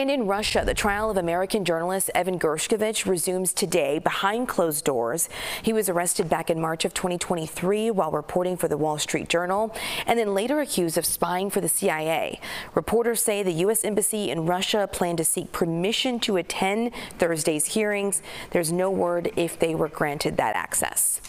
And in Russia, the trial of American journalist Evan Gershkovich resumes today behind closed doors. He was arrested back in March of 2023 while reporting for the Wall Street Journal and then later accused of spying for the CIA. Reporters say the U.S. Embassy in Russia planned to seek permission to attend Thursday's hearings. There's no word if they were granted that access.